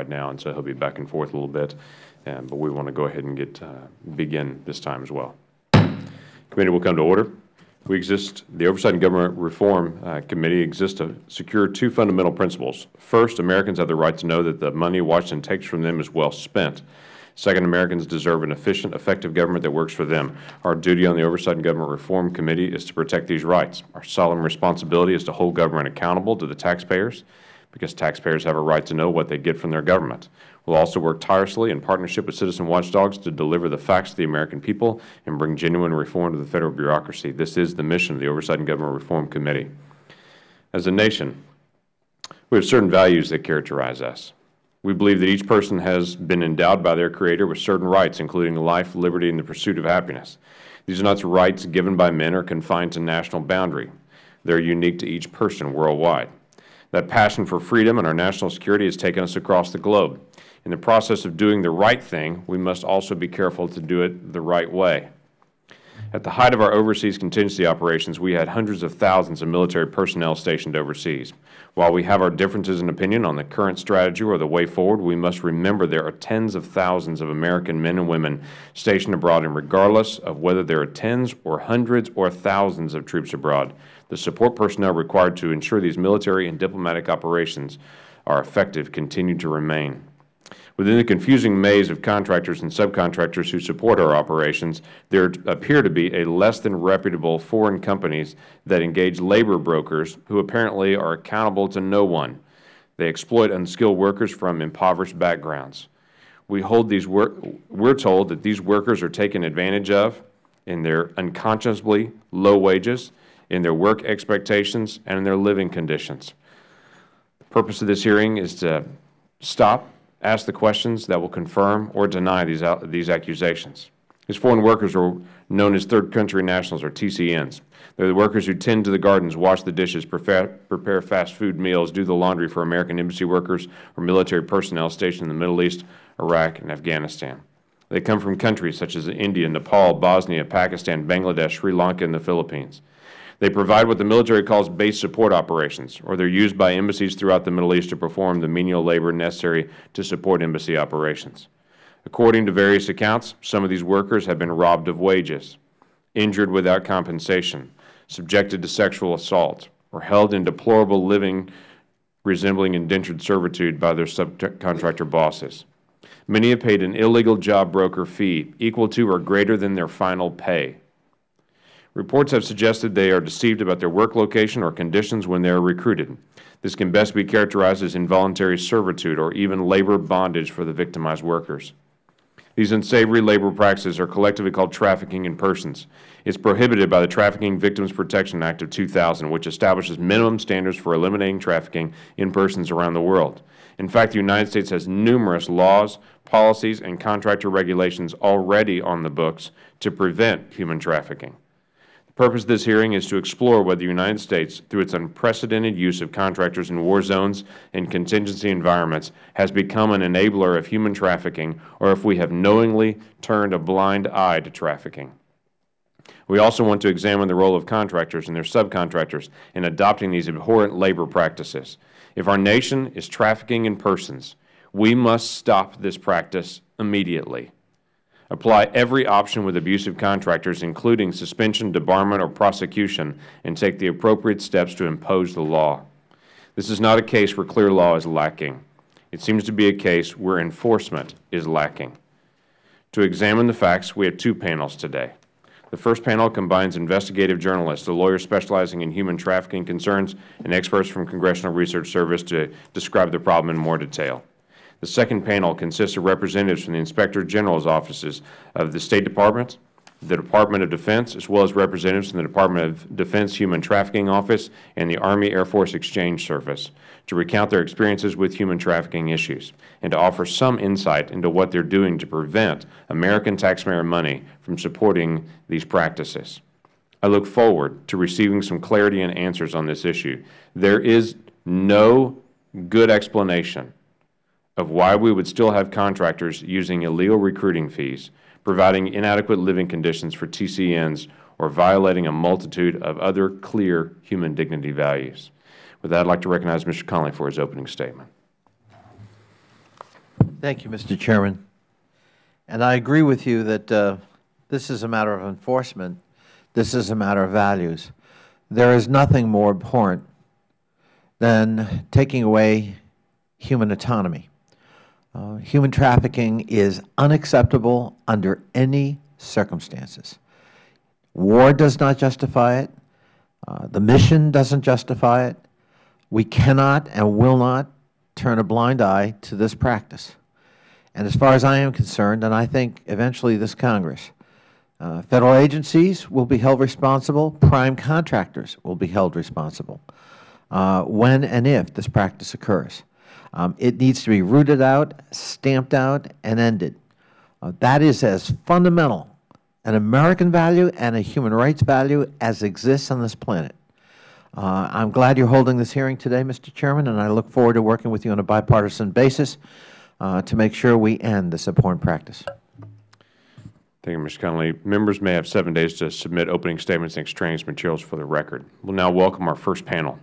right now, and so he'll be back and forth a little bit. Um, but we want to go ahead and get uh, begin this time as well. Committee will come to order. We exist, the Oversight and Government Reform uh, Committee exists to secure two fundamental principles. First, Americans have the right to know that the money Washington takes from them is well spent. Second, Americans deserve an efficient, effective government that works for them. Our duty on the Oversight and Government Reform Committee is to protect these rights. Our solemn responsibility is to hold government accountable to the taxpayers because taxpayers have a right to know what they get from their government. We will also work tirelessly in partnership with citizen watchdogs to deliver the facts to the American people and bring genuine reform to the Federal bureaucracy. This is the mission of the Oversight and Government Reform Committee. As a nation, we have certain values that characterize us. We believe that each person has been endowed by their Creator with certain rights, including life, liberty, and the pursuit of happiness. These are not rights given by men or confined to national boundary. They are unique to each person worldwide. That passion for freedom and our national security has taken us across the globe. In the process of doing the right thing, we must also be careful to do it the right way. At the height of our overseas contingency operations, we had hundreds of thousands of military personnel stationed overseas. While we have our differences in opinion on the current strategy or the way forward, we must remember there are tens of thousands of American men and women stationed abroad, and regardless of whether there are tens or hundreds or thousands of troops abroad, the support personnel required to ensure these military and diplomatic operations are effective continue to remain. Within the confusing maze of contractors and subcontractors who support our operations, there appear to be a less than reputable foreign companies that engage labor brokers who apparently are accountable to no one. They exploit unskilled workers from impoverished backgrounds. We hold these we're told that these workers are taken advantage of in their unconscionably low wages in their work expectations and in their living conditions. The purpose of this hearing is to stop, ask the questions that will confirm or deny these, these accusations. These foreign workers are known as third country nationals, or TCNs. They are the workers who tend to the gardens, wash the dishes, prepare, prepare fast food meals, do the laundry for American embassy workers or military personnel stationed in the Middle East, Iraq, and Afghanistan. They come from countries such as India, Nepal, Bosnia, Pakistan, Bangladesh, Sri Lanka, and the Philippines. They provide what the military calls base support operations, or they are used by embassies throughout the Middle East to perform the menial labor necessary to support embassy operations. According to various accounts, some of these workers have been robbed of wages, injured without compensation, subjected to sexual assault, or held in deplorable living resembling indentured servitude by their subcontractor bosses. Many have paid an illegal job broker fee equal to or greater than their final pay. Reports have suggested they are deceived about their work location or conditions when they are recruited. This can best be characterized as involuntary servitude or even labor bondage for the victimized workers. These unsavory labor practices are collectively called trafficking in persons. It is prohibited by the Trafficking Victims Protection Act of 2000, which establishes minimum standards for eliminating trafficking in persons around the world. In fact, the United States has numerous laws, policies, and contractor regulations already on the books to prevent human trafficking. The purpose of this hearing is to explore whether the United States, through its unprecedented use of contractors in war zones and contingency environments, has become an enabler of human trafficking or if we have knowingly turned a blind eye to trafficking. We also want to examine the role of contractors and their subcontractors in adopting these abhorrent labor practices. If our nation is trafficking in persons, we must stop this practice immediately apply every option with abusive contractors, including suspension, debarment, or prosecution, and take the appropriate steps to impose the law. This is not a case where clear law is lacking. It seems to be a case where enforcement is lacking. To examine the facts, we have two panels today. The first panel combines investigative journalists, a lawyer specializing in human trafficking concerns, and experts from Congressional Research Service to describe the problem in more detail. The second panel consists of representatives from the Inspector General's offices of the State Department, the Department of Defense, as well as representatives from the Department of Defense Human Trafficking Office and the Army Air Force Exchange Service to recount their experiences with human trafficking issues and to offer some insight into what they are doing to prevent American taxpayer money from supporting these practices. I look forward to receiving some clarity and answers on this issue. There is no good explanation of why we would still have contractors using illegal recruiting fees, providing inadequate living conditions for TCNs, or violating a multitude of other clear human dignity values. With that, I would like to recognize Mr. Connolly for his opening statement. Thank you, Mr. Chairman. And I agree with you that uh, this is a matter of enforcement. This is a matter of values. There is nothing more abhorrent than taking away human autonomy. Uh, human trafficking is unacceptable under any circumstances. War does not justify it. Uh, the mission doesn't justify it. We cannot and will not turn a blind eye to this practice. And as far as I am concerned, and I think eventually this Congress, uh, Federal agencies will be held responsible. Prime contractors will be held responsible uh, when and if this practice occurs. Um, it needs to be rooted out, stamped out, and ended. Uh, that is as fundamental an American value and a human rights value as exists on this planet. Uh, I am glad you are holding this hearing today, Mr. Chairman, and I look forward to working with you on a bipartisan basis uh, to make sure we end this abhorrent practice. Thank you, Mr. Connolly. Members may have seven days to submit opening statements and extraneous materials for the record. We will now welcome our first panel.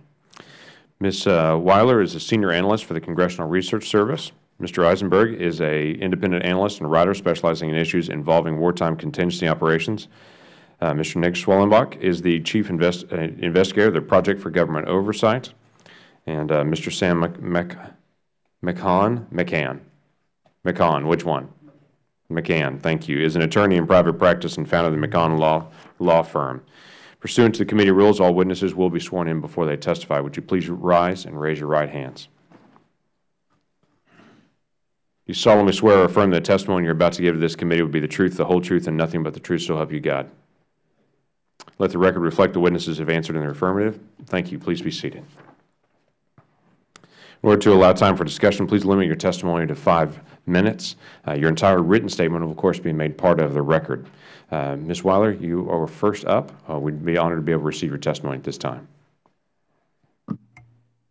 Ms. Uh, Wyler is a Senior Analyst for the Congressional Research Service. Mr. Isenberg is an independent analyst and writer specializing in issues involving wartime contingency operations. Uh, Mr. Nick Schwellenbach is the Chief invest, uh, Investigator of the Project for Government Oversight. And uh, Mr. Sam McCann, McCann, McCann, which one? McCann, thank you, is an attorney in private practice and founder of the McCann Law, Law Firm. Pursuant to the committee rules, all witnesses will be sworn in before they testify. Would you please rise and raise your right hands? You solemnly swear or affirm that the testimony you are about to give to this committee will be the truth, the whole truth, and nothing but the truth, so help you God. Let the record reflect the witnesses have answered in the affirmative. Thank you. Please be seated. In order to allow time for discussion, please limit your testimony to five minutes. Uh, your entire written statement will, of course, be made part of the record. Uh, Ms. Wyler, you are first up. Uh, we'd be honored to be able to receive your testimony at this time.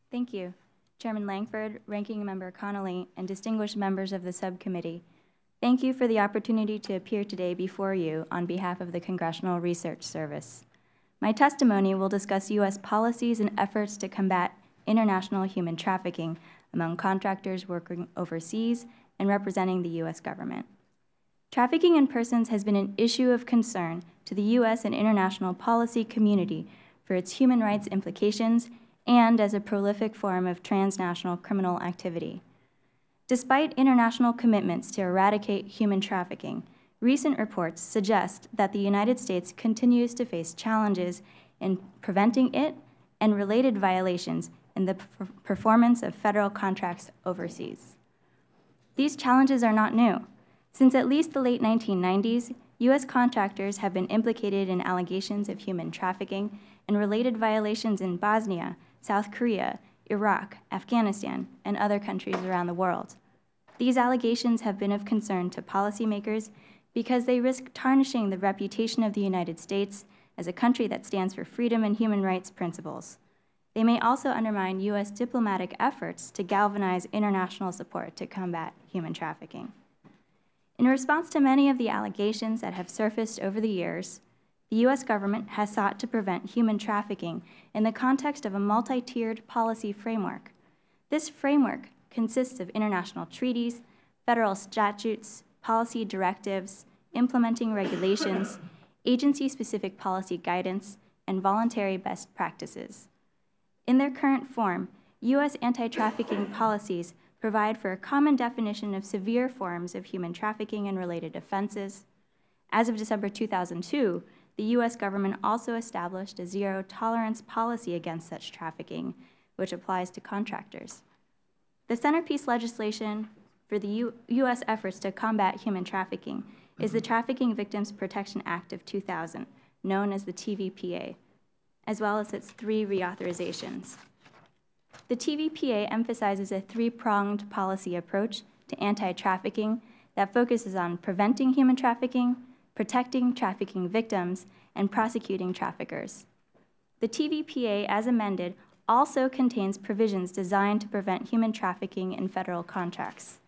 Thank you. Chairman Lankford, Ranking Member Connolly, and distinguished members of the subcommittee, thank you for the opportunity to appear today before you on behalf of the Congressional Research Service. My testimony will discuss U.S. policies and efforts to combat international human trafficking among contractors working overseas and representing the U.S. government. Trafficking in persons has been an issue of concern to the U.S. and international policy community for its human rights implications and as a prolific form of transnational criminal activity. Despite international commitments to eradicate human trafficking, recent reports suggest that the United States continues to face challenges in preventing it and related violations in the performance of federal contracts overseas. These challenges are not new. Since at least the late 1990s, U.S. contractors have been implicated in allegations of human trafficking and related violations in Bosnia South Korea, Iraq, Afghanistan, and other countries around the world. These allegations have been of concern to policymakers because they risk tarnishing the reputation of the United States as a country that stands for freedom and human rights principles. They may also undermine U.S. diplomatic efforts to galvanize international support to combat human trafficking. In response to many of the allegations that have surfaced over the years, the U.S. government has sought to prevent human trafficking in the context of a multi-tiered policy framework. This framework consists of international treaties, federal statutes, policy directives, implementing regulations, agency-specific policy guidance, and voluntary best practices. In their current form, U.S. anti-trafficking policies provide for a common definition of severe forms of human trafficking and related offenses. As of December 2002, the U.S. government also established a zero tolerance policy against such trafficking, which applies to contractors. The centerpiece legislation for the U U.S. efforts to combat human trafficking is the mm-hmm. Trafficking Victims Protection Act of 2000, known as the TVPA, as well as its three reauthorizations. The TVPA emphasizes a three-pronged policy approach to anti-trafficking that focuses on preventing human trafficking, protecting trafficking victims, and prosecuting traffickers. The TVPA, as amended, also contains provisions designed to prevent human trafficking in federal contracts.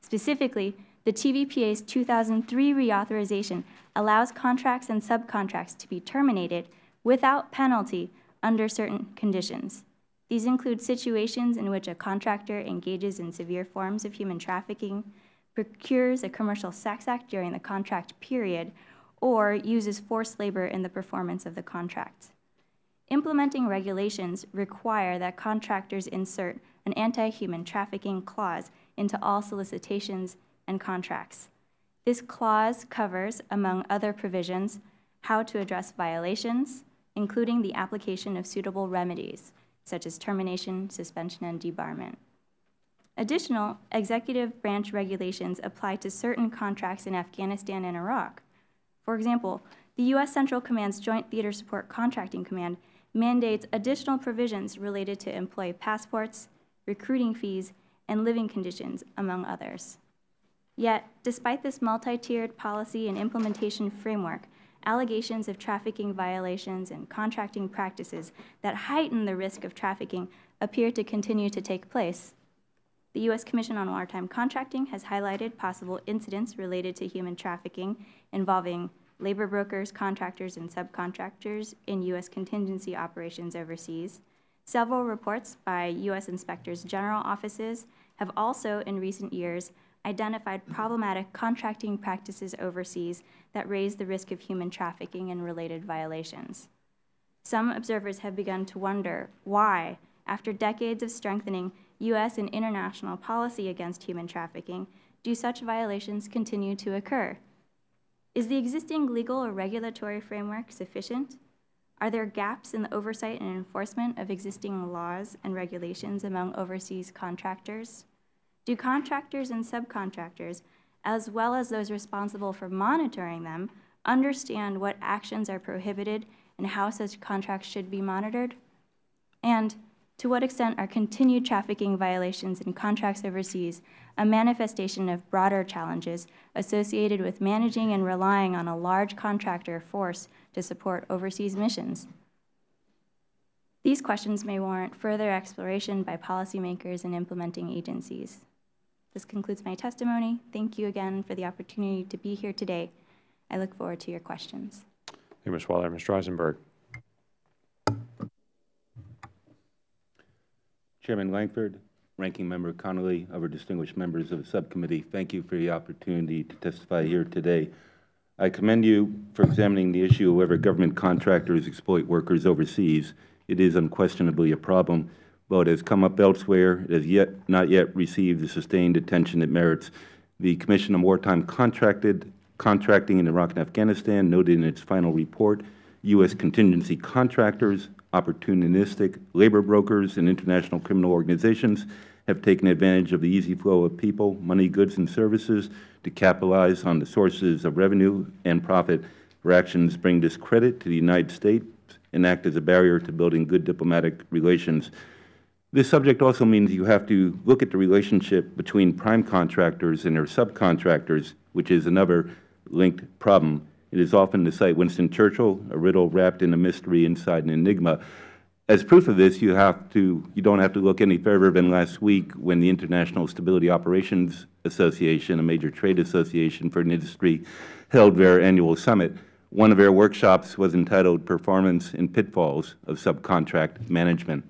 Specifically, the TVPA's 2003 reauthorization allows contracts and subcontracts to be terminated without penalty under certain conditions. These include situations in which a contractor engages in severe forms of human trafficking, procures a commercial sex act during the contract period, or uses forced labor in the performance of the contract. Implementing regulations require that contractors insert an anti-human trafficking clause into all solicitations and contracts. This clause covers, among other provisions, how to address violations, including the application of suitable remedies, such as termination, suspension, and debarment. Additional executive branch regulations apply to certain contracts in Afghanistan and Iraq. For example, the U.S. Central Command's Joint Theater Support Contracting Command mandates additional provisions related to employee passports, recruiting fees, and living conditions, among others. Yet, despite this multi-tiered policy and implementation framework, allegations of trafficking violations and contracting practices that heighten the risk of trafficking appear to continue to take place. The U.S. Commission on Wartime Contracting has highlighted possible incidents related to human trafficking involving labor brokers, contractors, and subcontractors in U.S. contingency operations overseas. Several reports by U.S. Inspectors General offices have also, in recent years, identified problematic contracting practices overseas that raise the risk of human trafficking and related violations. Some observers have begun to wonder why, after decades of strengthening U.S. and international policy against human trafficking, do such violations continue to occur? Is the existing legal or regulatory framework sufficient? Are there gaps in the oversight and enforcement of existing laws and regulations among overseas contractors? Do contractors and subcontractors, as well as those responsible for monitoring them, understand what actions are prohibited and how such contracts should be monitored? And to what extent are continued trafficking violations in contracts overseas a manifestation of broader challenges associated with managing and relying on a large contractor force to support overseas missions? These questions may warrant further exploration by policymakers and implementing agencies. This concludes my testimony. Thank you again for the opportunity to be here today. I look forward to your questions. Thank you, Ms. Waller. Mr. Isenberg. Chairman Lankford, Ranking Member Connolly, other distinguished members of the subcommittee, thank you for the opportunity to testify here today. I commend you for examining the issue of whether government contractors exploit workers overseas. It is unquestionably a problem, but has come up elsewhere. It has yet not yet received the sustained attention it merits. The Commission on Wartime Contracted Contracting in Iraq and Afghanistan noted in its final report, U.S. contingency contractors, opportunistic labor brokers, and international criminal organizations have taken advantage of the easy flow of people, money, goods, and services to capitalize on the sources of revenue and profit. Their actions bring discredit to the United States and act as a barrier to building good diplomatic relations. This subject also means you have to look at the relationship between prime contractors and their subcontractors, which is another linked problem. It is often to cite Winston Churchill, a riddle wrapped in a mystery inside an enigma. As proof of this, you have to you don't have to look any further than last week when the International Stability Operations Association, a major trade association for an industry, held their annual summit. One of their workshops was entitled Performance and Pitfalls of Subcontract Management.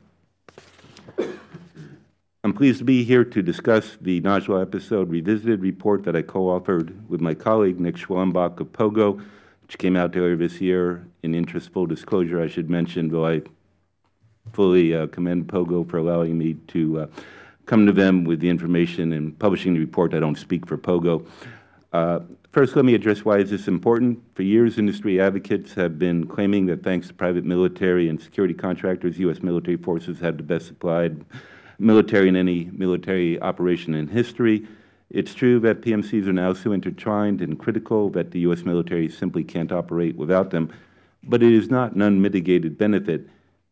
I'm pleased to be here to discuss the Najla episode revisited report that I co-authored with my colleague Nick Schwellenbach of POGO, which came out earlier this year. In interest full disclosure, I should mention, though I fully uh, commend POGO for allowing me to uh, come to them with the information and publishing the report. I don't speak for POGO. Uh, first, let me address why is this important. For years, industry advocates have been claiming that thanks to private military and security contractors, U.S. military forces have the best supplied military in any military operation in history. It's true that PMCs are now so intertwined and critical that the U.S. military simply can't operate without them, but it is not an unmitigated benefit.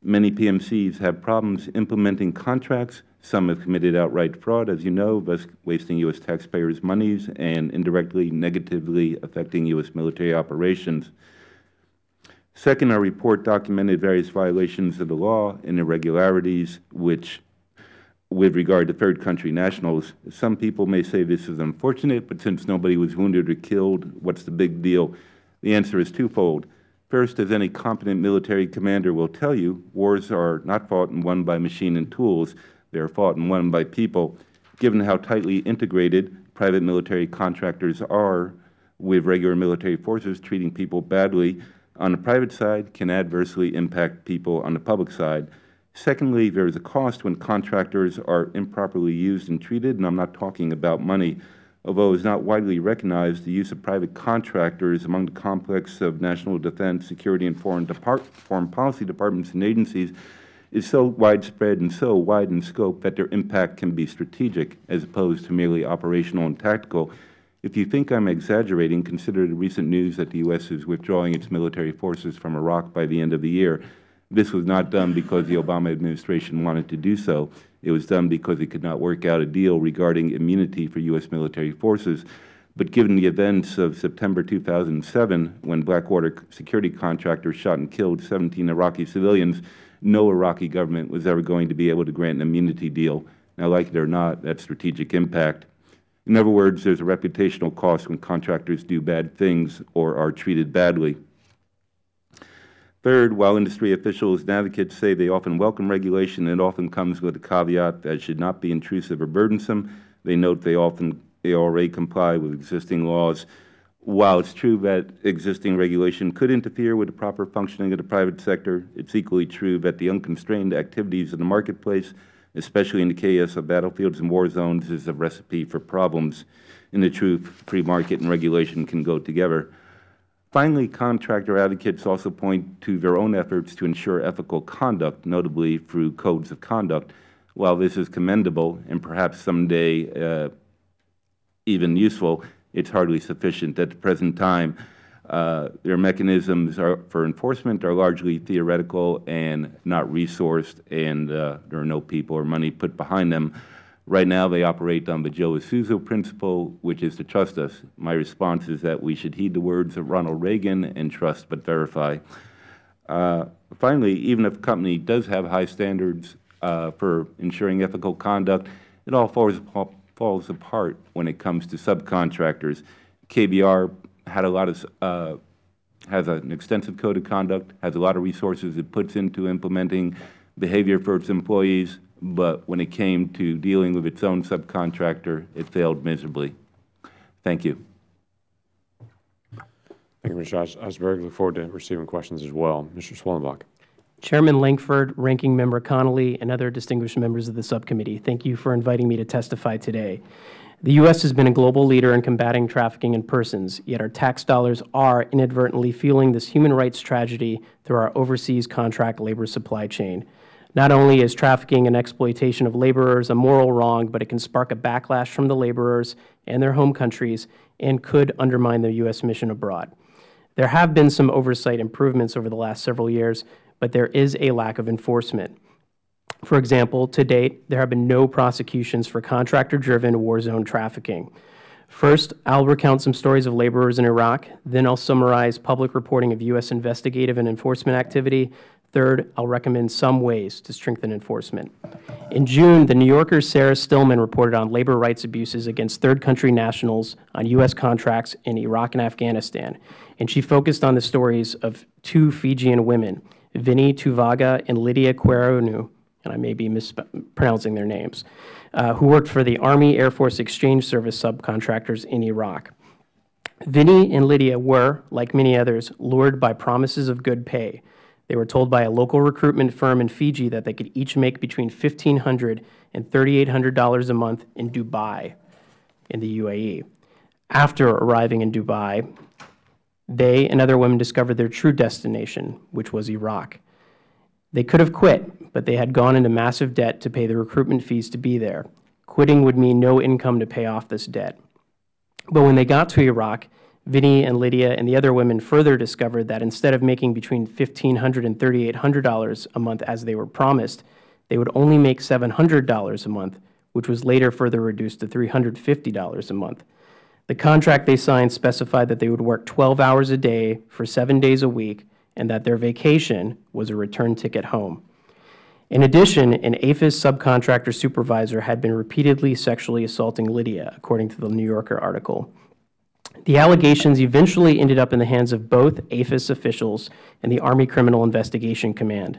Many PMCs have problems implementing contracts. Some have committed outright fraud, as you know, thus wasting U.S. taxpayers' monies and indirectly negatively affecting U.S. military operations. Second, our report documented various violations of the law and irregularities which with regard to third country nationals. Some people may say this is unfortunate, but since nobody was wounded or killed, what's the big deal? The answer is twofold. First, as any competent military commander will tell you, wars are not fought and won by machine and tools. They are fought and won by people. Given how tightly integrated private military contractors are with regular military forces, treating people badly on the private side can adversely impact people on the public side. Secondly, there is a cost when contractors are improperly used and treated, and I am not talking about money. Although it is not widely recognized, the use of private contractors among the complex of national defense, security, and foreign, foreign policy departments and agencies is so widespread and so wide in scope that their impact can be strategic as opposed to merely operational and tactical. If you think I am exaggerating, consider the recent news that the U.S. is withdrawing its military forces from Iraq by the end of the year. This was not done because the Obama administration wanted to do so. It was done because it could not work out a deal regarding immunity for U.S. military forces. But given the events of September 2007, when Blackwater security contractors shot and killed 17 Iraqi civilians, no Iraqi government was ever going to be able to grant an immunity deal. Now, like it or not, that's strategic impact. In other words, there is a reputational cost when contractors do bad things or are treated badly. Third, while industry officials and advocates say they often welcome regulation, it often comes with a caveat that it should not be intrusive or burdensome. They note they often they already comply with existing laws while it is true that existing regulation could interfere with the proper functioning of the private sector, it is equally true that the unconstrained activities of the marketplace, especially in the chaos of battlefields and war zones, is a recipe for problems. In the truth, free market and regulation can go together. Finally, contractor advocates also point to their own efforts to ensure ethical conduct, notably through codes of conduct. While this is commendable and perhaps someday uh, even useful, it is hardly sufficient. At the present time, uh, their mechanisms are, for enforcement are largely theoretical and not resourced, and uh, there are no people or money put behind them. Right now, they operate on the Joe Isuzu principle, which is to trust us. My response is that we should heed the words of Ronald Reagan and trust but verify. Uh, finally, even if a company does have high standards uh, for ensuring ethical conduct, it all falls falls apart when it comes to subcontractors. KBR had a lot of uh, has an extensive code of conduct, has a lot of resources it puts into implementing behavior for its employees, but when it came to dealing with its own subcontractor, it failed miserably. Thank you. Thank you, Mr. Osberg. Look forward to receiving questions as well. Mr. Schwellenbach. Chairman Lankford, Ranking Member Connolly, and other distinguished members of the subcommittee, thank you for inviting me to testify today. The U.S. has been a global leader in combating trafficking in persons, yet our tax dollars are inadvertently fueling this human rights tragedy through our overseas contract labor supply chain. Not only is trafficking and exploitation of laborers a moral wrong, but it can spark a backlash from the laborers and their home countries and could undermine the U.S. mission abroad. There have been some oversight improvements over the last several years, but there is a lack of enforcement. For example, to date, there have been no prosecutions for contractor-driven war zone trafficking. First, I will recount some stories of laborers in Iraq. Then I will summarize public reporting of U.S. investigative and enforcement activity. Third, I will recommend some ways to strengthen enforcement. In June, the New Yorker's Sarah Stillman reported on labor rights abuses against third country nationals on U.S. contracts in Iraq and Afghanistan, and she focused on the stories of two Fijian women Vinnie Tuvaga and Lydia Queronu, and I may be mispronouncing their names, uh, who worked for the Army Air Force Exchange Service subcontractors in Iraq. Vinnie and Lydia were, like many others, lured by promises of good pay. They were told by a local recruitment firm in Fiji that they could each make between $1,500 and $3,800 a month in Dubai, in the UAE. After arriving in Dubai, they and other women discovered their true destination, which was Iraq. They could have quit, but they had gone into massive debt to pay the recruitment fees to be there. Quitting would mean no income to pay off this debt. But when they got to Iraq, Vinnie and Lydia and the other women further discovered that instead of making between $1,500 and $3,800 a month as they were promised, they would only make $700 a month, which was later further reduced to $350 a month. The contract they signed specified that they would work 12 hours a day for seven days a week and that their vacation was a return ticket home. In addition, an AAFES subcontractor supervisor had been repeatedly sexually assaulting Lydia, according to the New Yorker article. The allegations eventually ended up in the hands of both AAFES officials and the Army Criminal Investigation Command.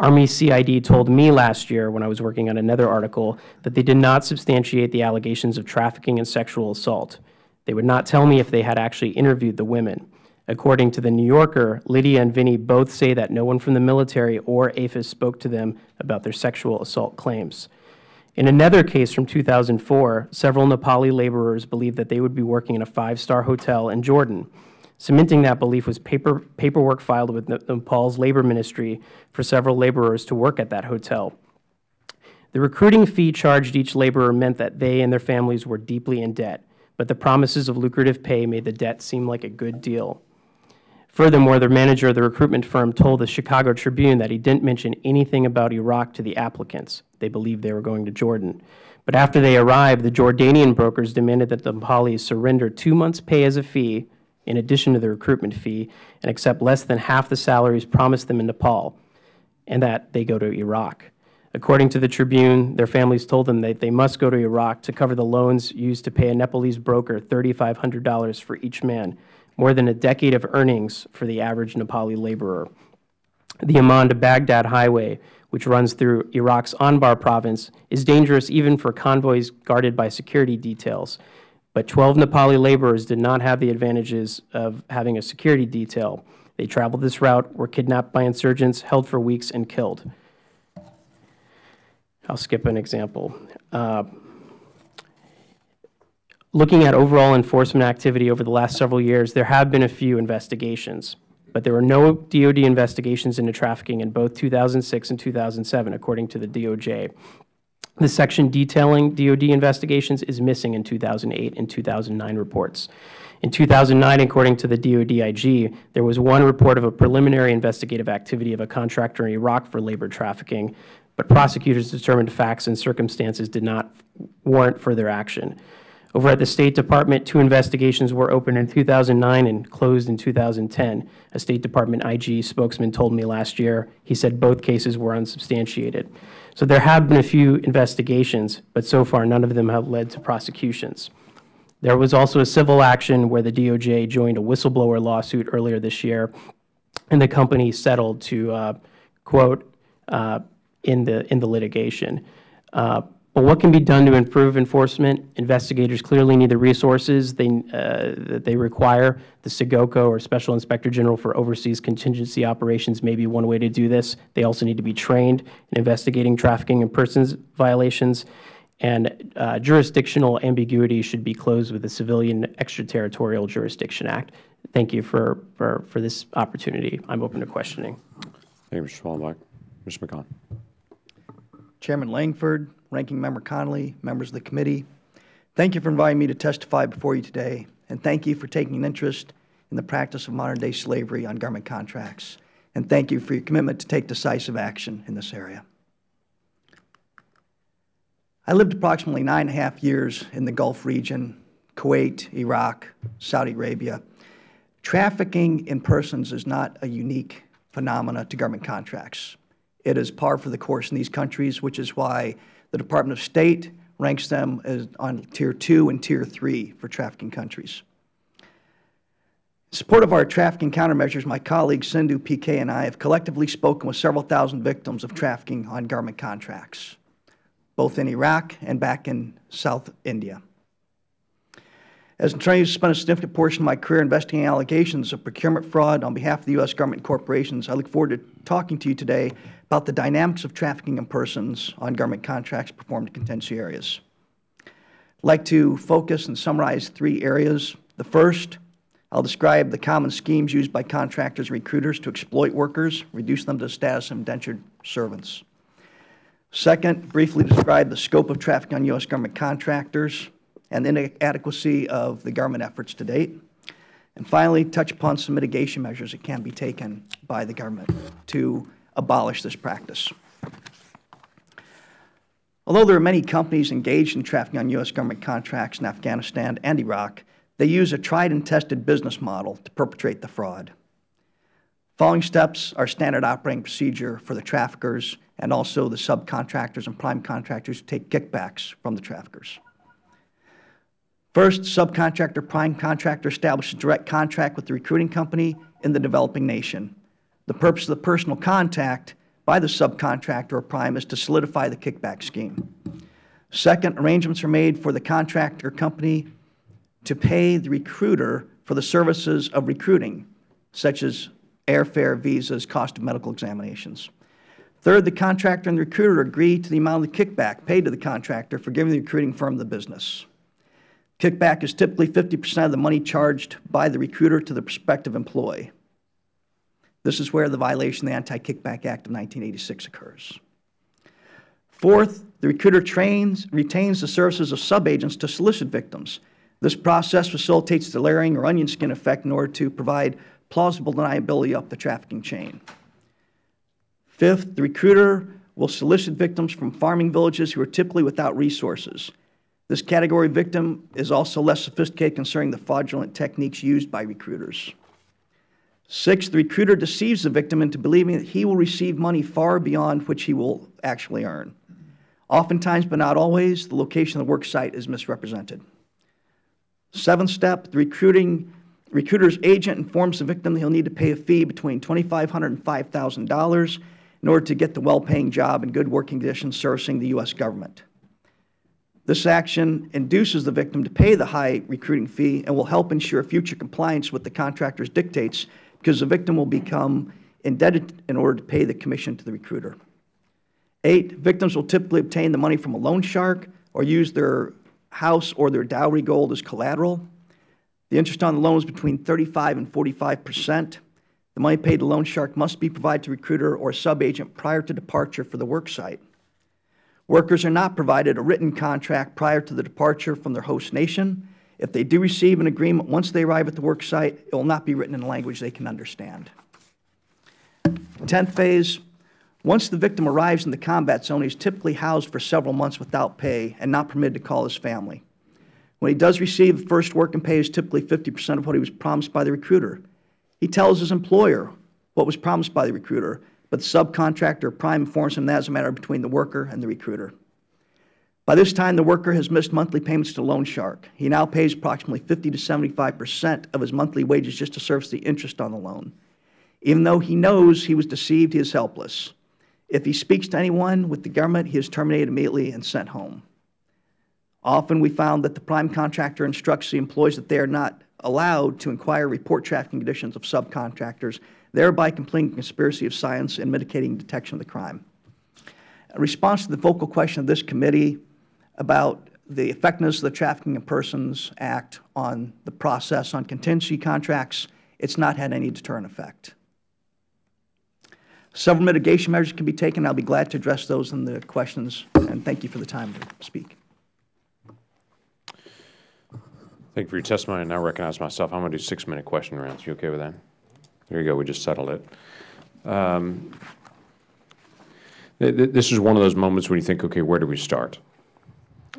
Army CID told me last year, when I was working on another article, that they did not substantiate the allegations of trafficking and sexual assault. They would not tell me if they had actually interviewed the women. According to The New Yorker, Lydia and Vinny both say that no one from the military or AAFES spoke to them about their sexual assault claims. In another case from 2004, several Nepali laborers believed that they would be working in a five-star hotel in Jordan. Cementing that belief was paper, paperwork filed with Nepal's labor ministry for several laborers to work at that hotel. The recruiting fee charged each laborer meant that they and their families were deeply in debt, but the promises of lucrative pay made the debt seem like a good deal. Furthermore, the manager of the recruitment firm told the Chicago Tribune that he didn't mention anything about Iraq to the applicants. They believed they were going to Jordan. But after they arrived, the Jordanian brokers demanded that the Nepalis surrender two months' pay as a fee, in addition to the recruitment fee, and accept less than half the salaries promised them in Nepal, and that they go to Iraq. According to the Tribune, their families told them that they must go to Iraq to cover the loans used to pay a Nepalese broker $3,500 for each man, more than a decade of earnings for the average Nepali laborer. The Amman to Baghdad highway, which runs through Iraq's Anbar province, is dangerous even for convoys guarded by security details. But 12 Nepali laborers did not have the advantages of having a security detail. They traveled this route, were kidnapped by insurgents, held for weeks, and killed. I'll skip an example. Uh, Looking at overall enforcement activity over the last several years, there have been a few investigations, but there were no DOD investigations into trafficking in both 2006 and 2007, according to the DOJ. The section detailing DOD investigations is missing in 2008 and 2009 reports. In 2009, according to the DODIG, there was one report of a preliminary investigative activity of a contractor in Iraq for labor trafficking, but prosecutors determined facts and circumstances did not warrant further action. Over at the State Department, two investigations were opened in 2009 and closed in 2010. A State Department IG spokesman told me last year, he said both cases were unsubstantiated. So there have been a few investigations, but so far none of them have led to prosecutions. There was also a civil action where the DOJ joined a whistleblower lawsuit earlier this year, and the company settled to, uh, quote, uh, in, the, in the litigation. Uh, but what can be done to improve enforcement? Investigators clearly need the resources they, uh, that they require. The SIGOCO, or Special Inspector General for Overseas Contingency Operations, may be one way to do this. They also need to be trained in investigating trafficking and persons violations. And uh, jurisdictional ambiguity should be closed with the Civilian Extraterritorial Jurisdiction Act. Thank you for, for, for this opportunity. I'm open to questioning. Thank you, Mr. Schwalbach. Mr. McConnell. Chairman Lankford, Ranking Member Connolly, members of the committee, thank you for inviting me to testify before you today, and thank you for taking an interest in the practice of modern-day slavery on government contracts, and thank you for your commitment to take decisive action in this area. I lived approximately nine and a half years in the Gulf region, Kuwait, Iraq, Saudi Arabia. Trafficking in persons is not a unique phenomena to government contracts. It is par for the course in these countries, which is why the Department of State ranks them as on Tier 2 and Tier 3 for trafficking countries. In support of our trafficking countermeasures, my colleague Sindhu PK and I have collectively spoken with several thousand victims of trafficking on government contracts, both in Iraq and back in South India. As an attorney who spent a significant portion of my career investigating allegations of procurement fraud on behalf of the U.S. government corporations, I look forward to talking to you today about the dynamics of trafficking in persons on government contracts performed in contentious areas. I'd like to focus and summarize three areas. The first, I'll describe the common schemes used by contractors and recruiters to exploit workers, reduce them to the status of indentured servants. Second, briefly describe the scope of trafficking on U.S. government contractors and the inadequacy of the government efforts to date. And finally, touch upon some mitigation measures that can be taken by the government to abolish this practice. Although there are many companies engaged in trafficking on U.S. government contracts in Afghanistan and Iraq, they use a tried and tested business model to perpetrate the fraud. Following steps are standard operating procedure for the traffickers and also the subcontractors and prime contractors who take kickbacks from the traffickers. First, subcontractor prime contractor establishes direct contract with the recruiting company in the developing nation. The purpose of the personal contact by the subcontractor or prime is to solidify the kickback scheme. Second, arrangements are made for the contractor company to pay the recruiter for the services of recruiting, such as airfare, visas, cost of medical examinations. Third, the contractor and the recruiter agree to the amount of the kickback paid to the contractor for giving the recruiting firm the business. Kickback is typically 50% of the money charged by the recruiter to the prospective employee. This is where the violation of the Anti-Kickback Act of 1986 occurs. Fourth, the recruiter trains, retains the services of subagents to solicit victims. This process facilitates the layering or onion skin effect in order to provide plausible deniability up the trafficking chain. Fifth, the recruiter will solicit victims from farming villages who are typically without resources. This category victim is also less sophisticated concerning the fraudulent techniques used by recruiters. Sixth, the recruiter deceives the victim into believing that he will receive money far beyond which he will actually earn. Oftentimes, but not always, the location of the work site is misrepresented. Seventh step, the recruiting, recruiter's agent informs the victim that he'll need to pay a fee between $2,500 and $5,000 in order to get the well-paying job and good working conditions servicing the U.S. government. This action induces the victim to pay the high recruiting fee and will help ensure future compliance with the contractor's dictates because the victim will become indebted in order to pay the commission to the recruiter. Eight, victims will typically obtain the money from a loan shark or use their house or their dowry gold as collateral. The interest on the loan is between 35 and 45 percent. The money paid to loan shark must be provided to recruiter or subagent prior to departure for the work site. Workers are not provided a written contract prior to the departure from their host nation. If they do receive an agreement once they arrive at the work site, it will not be written in a language they can understand. Tenth phase, once the victim arrives in the combat zone, he is typically housed for several months without pay and not permitted to call his family. When he does receive the first work and pay is typically 50% of what he was promised by the recruiter. He tells his employer what was promised by the recruiter, but the subcontractor prime informs him that is a matter between the worker and the recruiter. By this time, the worker has missed monthly payments to Loan Shark. He now pays approximately 50 to 75 percent of his monthly wages just to service the interest on the loan. Even though he knows he was deceived, he is helpless. If he speaks to anyone with the government, he is terminated immediately and sent home. Often we found that the prime contractor instructs the employees that they are not allowed to inquire report trafficking conditions of subcontractors, thereby completing conspiracy of science and mitigating detection of the crime. In response to the vocal question of this committee about the effectiveness of the Trafficking in Persons Act on the process on contingency contracts, it's not had any deterrent effect. Several mitigation measures can be taken. I'll be glad to address those in the questions, and thank you for the time to speak. Thank you for your testimony. I now recognize myself. I'm going to do six-minute question rounds. You okay with that? There you go. We just settled it. Um, th- th- This is one of those moments when you think, okay, where do we start?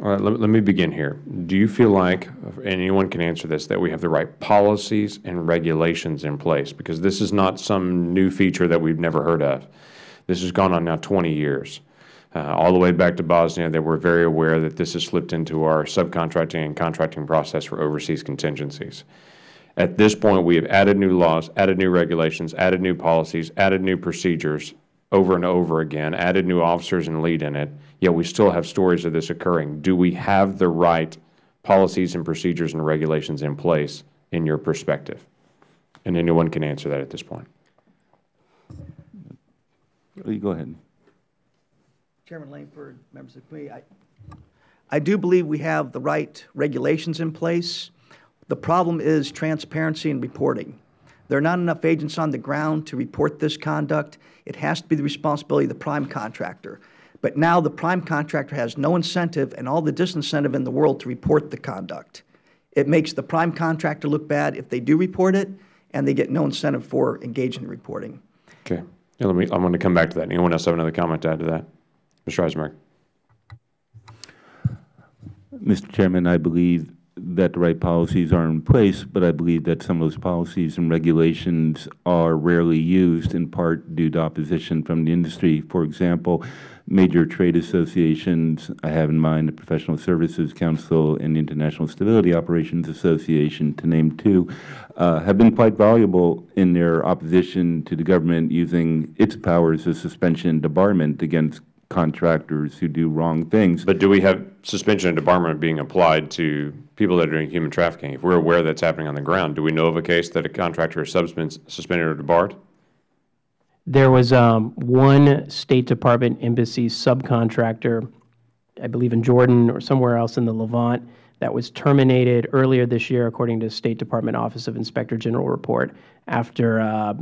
All right, let, let me begin here. Do you feel like, anyone can answer this, that we have the right policies and regulations in place? Because this is not some new feature that we've never heard of. This has gone on now 20 years. Uh, all the way back to Bosnia, they were very aware that this has slipped into our subcontracting and contracting process for overseas contingencies. At this point, we have added new laws, added new regulations, added new policies, added new procedures over and over again, added new officers and lead in it, yet we still have stories of this occurring. Do we have the right policies and procedures and regulations in place in your perspective? And anyone can answer that at this point. You go ahead. Chairman Lankford, members of the committee, I, I do believe we have the right regulations in place. The problem is transparency and reporting. There are not enough agents on the ground to report this conduct. It has to be the responsibility of the prime contractor. But now the prime contractor has no incentive and all the disincentive in the world to report the conduct. It makes the prime contractor look bad if they do report it, and they get no incentive for engaging in reporting. Okay. Yeah, let me, I'm going to come back to that. Anyone else have another comment to add to that? Mr. Isenberg? Mr. Chairman, I believe that the right policies are in place, but I believe that some of those policies and regulations are rarely used, in part due to opposition from the industry. For example, major trade associations, I have in mind the Professional Services Council and the International Stability Operations Association, to name two, uh, have been quite valuable in their opposition to the government using its powers of suspension and debarment against contractors who do wrong things. But do we have suspension and debarment being applied to people that are doing human trafficking? If we're aware that's happening on the ground, do we know of a case that a contractor is suspended or debarred? There was um, one State Department embassy subcontractor, I believe in Jordan or somewhere else in the Levant, that was terminated earlier this year, according to State Department Office of Inspector General report, after uh,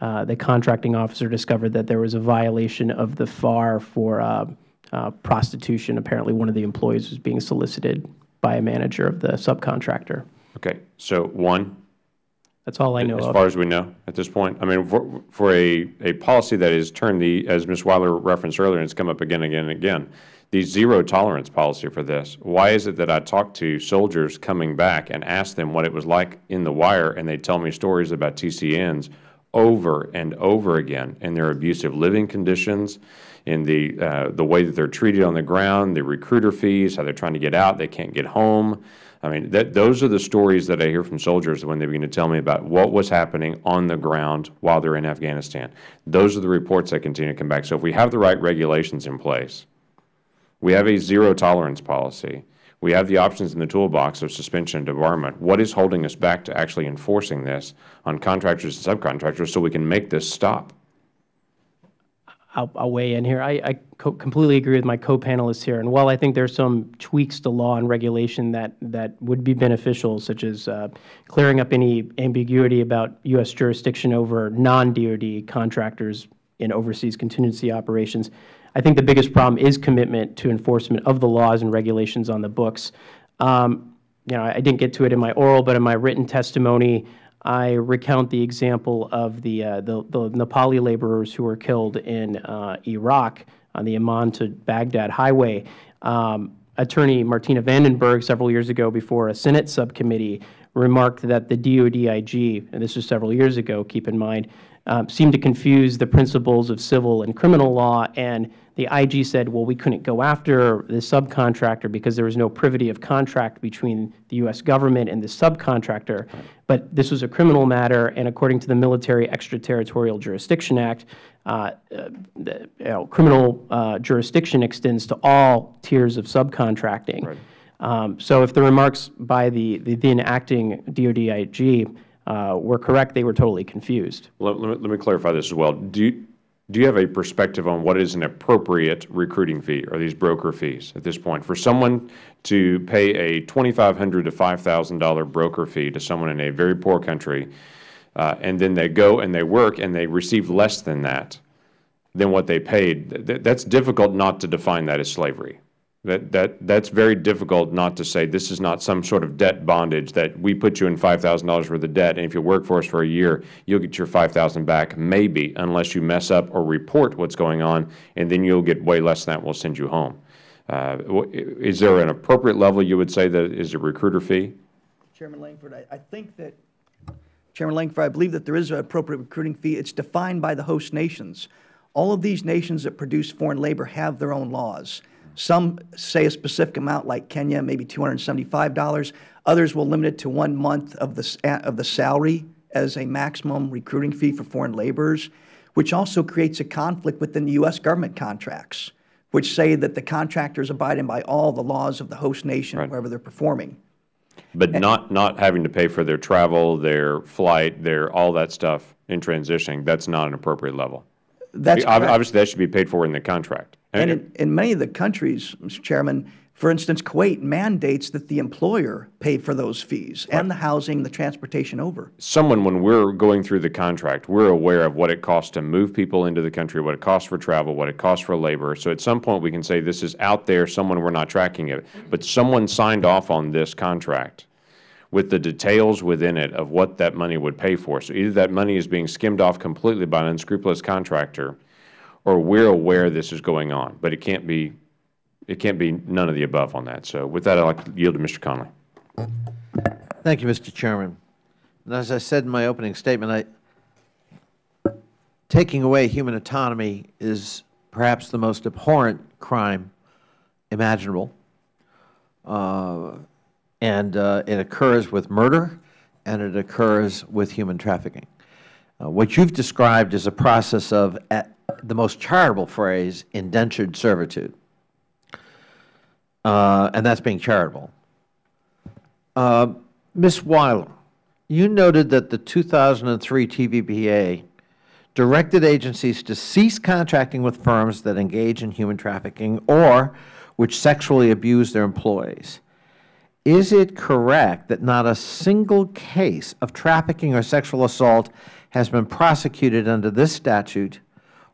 uh, the contracting officer discovered that there was a violation of the FAR for uh, uh, prostitution. Apparently, one of the employees was being solicited by a manager of the subcontractor. Okay, so one, That's all I know as of. far as we know at this point? I mean, for, for a, a policy that is turned the, as Ms. Wyler referenced earlier, and it's come up again and again and again, the zero tolerance policy for this, why is it that I talk to soldiers coming back and ask them what it was like in the wire, and they tell me stories about TCNs over and over again, and their abusive living conditions, in the, uh, the way that they're treated on the ground, the recruiter fees, how they're trying to get out, they can't get home. I mean, that, those are the stories that I hear from soldiers when they begin to tell me about what was happening on the ground while they're in Afghanistan. Those are the reports that continue to come back. So if we have the right regulations in place, we have a zero tolerance policy, we have the options in the toolbox of suspension and debarment. What is holding us back to actually enforcing this on contractors and subcontractors so we can make this stop? I'll, I'll weigh in here. I, I co completely agree with my co-panelists here. And while I think there's some tweaks to law and regulation that, that would be beneficial, such as uh, clearing up any ambiguity about U.S. jurisdiction over non-DoD contractors in overseas contingency operations, I think the biggest problem is commitment to enforcement of the laws and regulations on the books. Um, you know, I didn't get to it in my oral, but in my written testimony, I recount the example of the, uh, the, the Nepali laborers who were killed in uh, Iraq on the Amman to Baghdad highway. Um, Attorney Martina Vandenberg, several years ago before a Senate subcommittee, remarked that the DODIG, and this was several years ago, keep in mind, um, seemed to confuse the principles of civil and criminal law, and the IG said, well, we couldn't go after the subcontractor because there was no privity of contract between the U.S. government and the subcontractor. But this was a criminal matter, and according to the Military Extraterritorial Jurisdiction Act, uh, uh, you know, criminal uh, jurisdiction extends to all tiers of subcontracting. Right. Um, so if the remarks by the, the then acting DOD IG uh, were correct, they were totally confused. Let, let me, let me clarify this as well. Do you, do you have a perspective on what is an appropriate recruiting fee or these broker fees at this point? For someone to pay a $2,500 to $5,000 broker fee to someone in a very poor country, uh, and then they go and they work and they receive less than that, than what they paid, th that's difficult not to define that as slavery. That, that, that's very difficult not to say this is not some sort of debt bondage that we put you in $5,000 worth of debt, and if you work for us for a year, you'll get your 5000 back, maybe, unless you mess up or report what's going on, and then you'll get way less than that, we'll send you home. Uh, is there an appropriate level you would say that is a recruiter fee? Chairman Lankford, I, I think that, Chairman Lankford, I believe that there is an appropriate recruiting fee. It's defined by the host nations. All of these nations that produce foreign labor have their own laws. Some say a specific amount, like Kenya, maybe $275. Others will limit it to one month of the, of the salary as a maximum recruiting fee for foreign laborers, which also creates a conflict within the U.S. government contracts, which say that the contractors abiding by all the laws of the host nation wherever they're performing. But not, not having to pay for their travel, their flight, their, all that stuff in transitioning, that's not an appropriate level. That's Ob- correct. Obviously, that should be paid for in the contract. And in, in many of the countries, Mr. Chairman, for instance, Kuwait mandates that the employer pay for those fees and the housing, the transportation over. someone, when we're going through the contract, we're aware of what it costs to move people into the country, what it costs for travel, what it costs for labor. So at some point, we can say this is out there, someone, we're not tracking it. But someone signed off on this contract with the details within it of what that money would pay for. So either that money is being skimmed off completely by an unscrupulous contractor, or we're aware this is going on. But it can't be, it can't be none of the above on that. So with that, I'd like to yield to Mr. Connolly. Thank you, Mr. Chairman. And as I said in my opening statement, I, taking away human autonomy is perhaps the most abhorrent crime imaginable. Uh, and uh, it occurs with murder, and it occurs with human trafficking. Uh, what you've described is a process of, at the most charitable phrase, indentured servitude. Uh, and that's being charitable. Uh, Ms. Wyler, you noted that the 2003 TVPA directed agencies to cease contracting with firms that engage in human trafficking or which sexually abuse their employees. Is it correct that not a single case of trafficking or sexual assault has been prosecuted under this statute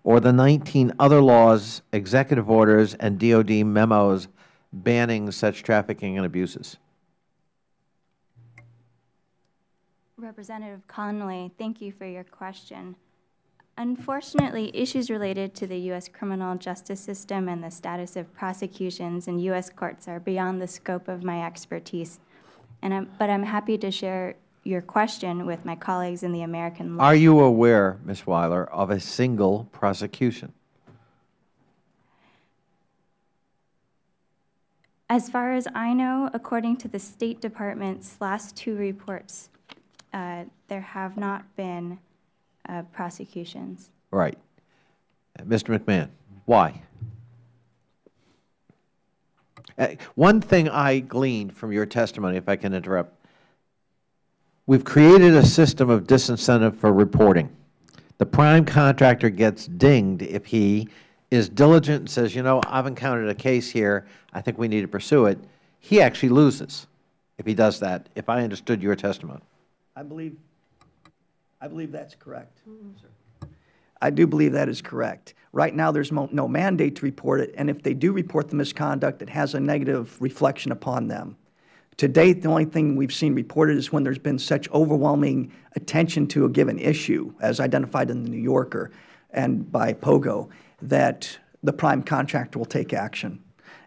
or the 19 other laws, executive orders, and DOD memos banning such trafficking and abuses? Representative Connolly, thank you for your question. Unfortunately, issues related to the U.S. criminal justice system and the status of prosecutions in U.S. courts are beyond the scope of my expertise. And I'm, but I'm happy to share your question with my colleagues in the American law. Are you aware, Ms. Wyler, of a single prosecution? As far as I know, according to the State Department's last two reports, uh, there have not been uh, prosecutions. Right. Uh, Mr. McMahon, why? Uh, One thing I gleaned from your testimony, if I can interrupt, we've created a system of disincentive for reporting. The prime contractor gets dinged if he is diligent and says, you know, I've encountered a case here, I think we need to pursue it. He actually loses if he does that, if I understood your testimony. I believe, I believe that's correct. sir. I do believe that is correct. Right now, there's no mandate to report it, and if they do report the misconduct, it has a negative reflection upon them. To date, the only thing we've seen reported is when there's been such overwhelming attention to a given issue, as identified in the New Yorker and by POGO, that the prime contractor will take action.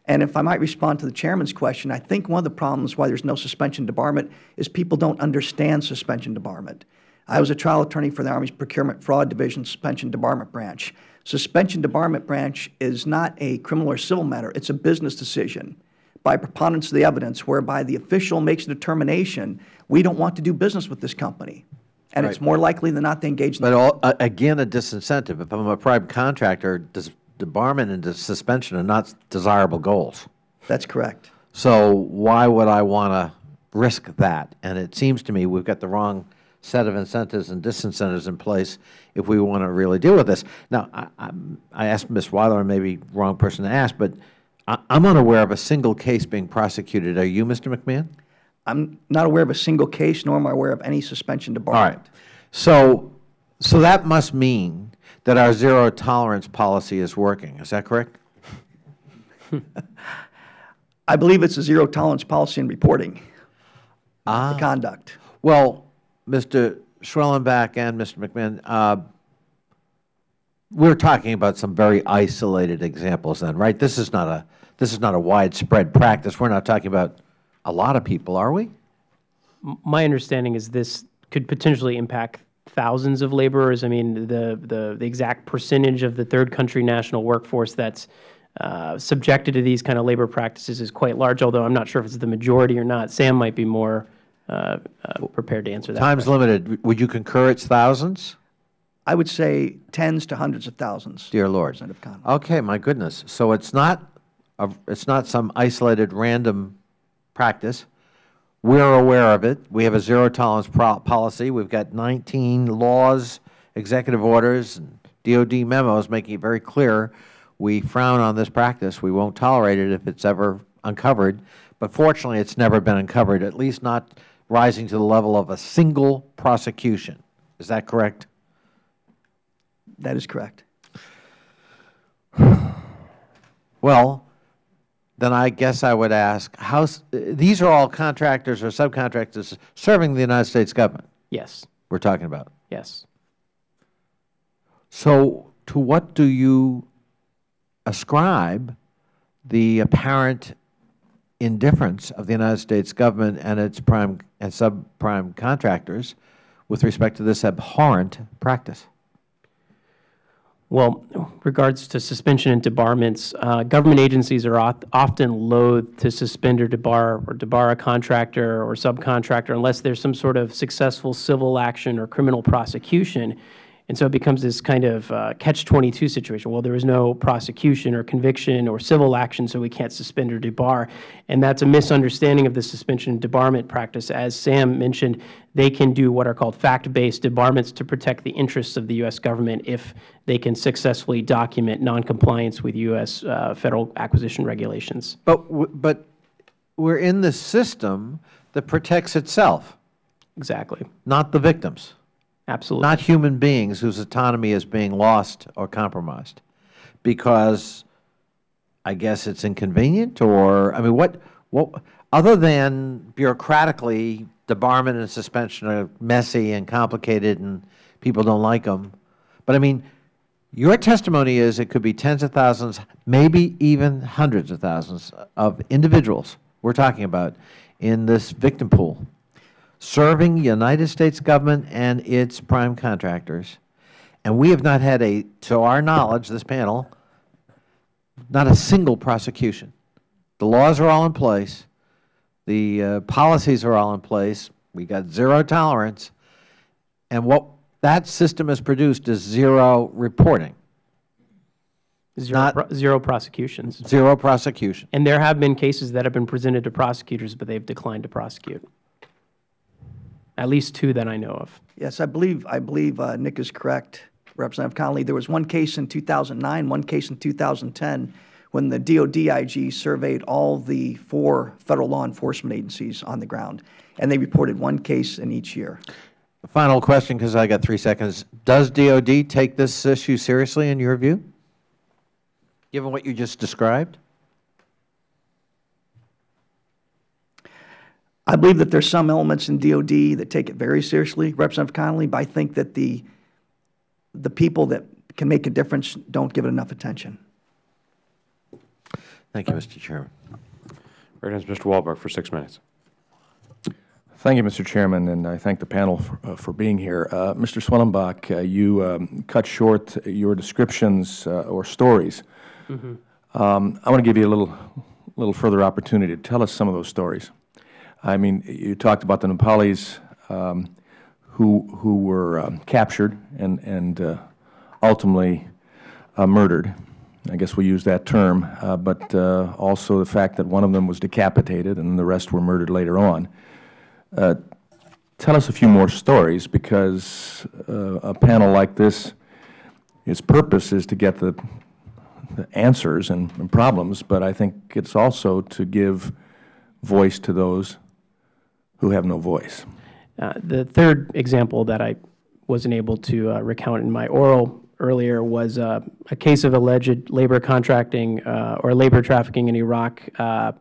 And if I might respond to the chairman's question, I think one of the problems why there's no suspension debarment is people don't understand suspension debarment. I was a trial attorney for the Army's Procurement Fraud Division Suspension Debarment Branch. Suspension Debarment Branch is not a criminal or civil matter, it's a business decision by preponderance of the evidence whereby the official makes a determination, we don't want to do business with this company. And it's more likely than not they engage in But all, a- again, a disincentive. If I'm a private contractor, dis- debarment and dis- suspension are not desirable goals. That's correct. So why would I want to risk that? And it seems to me we've got the wrong set of incentives and disincentives in place if we want to really deal with this. Now, I, I'm- I asked Ms. Wyler, and maybe wrong person to ask, but I, I'm unaware of a single case being prosecuted. Are you, Mr. McMahon? I'm not aware of a single case, nor am I aware of any suspension debarment. All right. So, so that must mean that our zero tolerance policy is working. Is that correct? I believe it's a zero tolerance policy in reporting Ah. the conduct. Well, Mr. Schwellenbach and Mr. McMahon, uh, we're talking about some very isolated examples then, right? This is not a, this is not a widespread practice. We're not talking about a lot of people, are we? My understanding is this could potentially impact thousands of laborers. I mean, the, the, the exact percentage of the third country national workforce that's uh, subjected to these kind of labor practices is quite large, although I'm not sure if it's the majority or not. Sam might be more uh, uh, prepared to answer that. Time's limited. Would you concur it's thousands? I would say tens to hundreds of thousands. Dear Lord. Representative Connolly. Okay, my goodness. So it's not, it's not some isolated random practice. We're aware of it. We have a zero tolerance pro- policy. We've got 19 laws, executive orders, and DOD memos making it very clear we frown on this practice. We won't tolerate it if it's ever uncovered. But fortunately, it's never been uncovered, at least not rising to the level of a single prosecution. Is that correct? That is correct. Well, then I guess I would ask, how, these are all contractors or subcontractors serving the United States government Yes, we're talking about. yes. So to what do you ascribe the apparent indifference of the United States government and its prime and subprime contractors with respect to this abhorrent practice? Well, regards to suspension and debarments, uh, government agencies are often loath to suspend or debar or debar a contractor or subcontractor unless there's some sort of successful civil action or criminal prosecution. And so it becomes this kind of uh, catch-22 situation. Well, there is no prosecution or conviction or civil action, so we can't suspend or debar. And that's a misunderstanding of the suspension and debarment practice. As Sam mentioned, they can do what are called fact-based debarments to protect the interests of the U.S. government if they can successfully document noncompliance with U.S. Uh, federal acquisition regulations. But, but we're in the system that protects itself, Exactly. not the victims, Absolutely. not human beings whose autonomy is being lost or compromised. Because I guess it's inconvenient or, I mean, what, what, other than bureaucratically, debarment and suspension are messy and complicated and people don't like them. But I mean, your testimony is it could be tens of thousands, maybe even hundreds of thousands of individuals we're talking about in this victim pool, serving United States government and its prime contractors. And we have not had a, to our knowledge, this panel, not a single prosecution. The laws are all in place. The uh, policies are all in place. We got zero tolerance. And what that system has produced is zero reporting, Zero, not- pro- zero prosecutions. zero prosecution. And there have been cases that have been presented to prosecutors, but they've declined to prosecute. At least two that I know of. Yes, I believe, I believe uh, Nick is correct, Representative Connolly. There was one case in 2009, one case in 2010, when the DOD IG surveyed all the four federal law enforcement agencies on the ground, and they reported one case in each year. Final question, because I got three seconds. Does DOD take this issue seriously in your view, given what you just described? I believe that there's some elements in DOD that take it very seriously, Representative Connolly, but I think that the, the people that can make a difference don't give it enough attention. Thank you, Mr. Chairman. Recognizes Mr. Walberg for six minutes. Thank you, Mr. Chairman, and I thank the panel for, uh, for being here. Uh, Mr. Schwellenbach, uh, you um, cut short your descriptions uh, or stories. Um, I want to give you a little, little further opportunity to tell us some of those stories. I mean, you talked about the Nepalis um, who, who were um, captured and, and uh, ultimately uh, murdered. I guess we use that term, uh, but uh, also the fact that one of them was decapitated and the rest were murdered later on. Uh, tell us a few more stories because uh, a panel like this, its purpose is to get the, the answers and, and problems, but I think it's also to give voice to those who have no voice. Uh, The third example that I wasn't able to uh, recount in my oral earlier was uh, a case of alleged labor contracting uh, or labor trafficking in Iraq uh,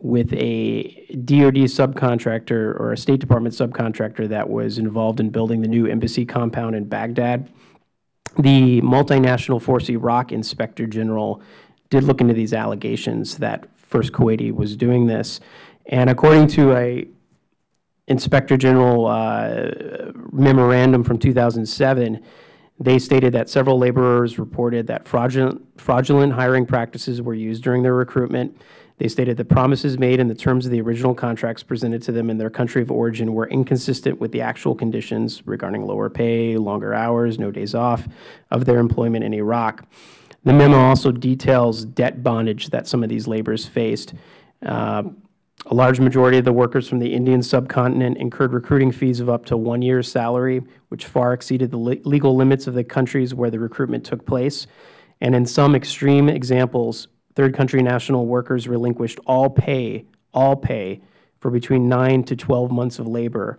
with a DoD subcontractor or a State Department subcontractor that was involved in building the new embassy compound in Baghdad. The multinational Force Iraq Inspector General did look into these allegations that First Kuwaiti was doing this. And according to a Inspector General uh, memorandum from 2007, they stated that several laborers reported that fraudulent, fraudulent hiring practices were used during their recruitment. They stated the promises made and the terms of the original contracts presented to them in their country of origin were inconsistent with the actual conditions regarding lower pay, longer hours, no days off of their employment in Iraq. The memo also details debt bondage that some of these laborers faced. Uh, a large majority of the workers from the Indian subcontinent incurred recruiting fees of up to one year's salary, which far exceeded the le- legal limits of the countries where the recruitment took place. And in some extreme examples, third country national workers relinquished all pay, all pay, for between 9 to 12 months of labor.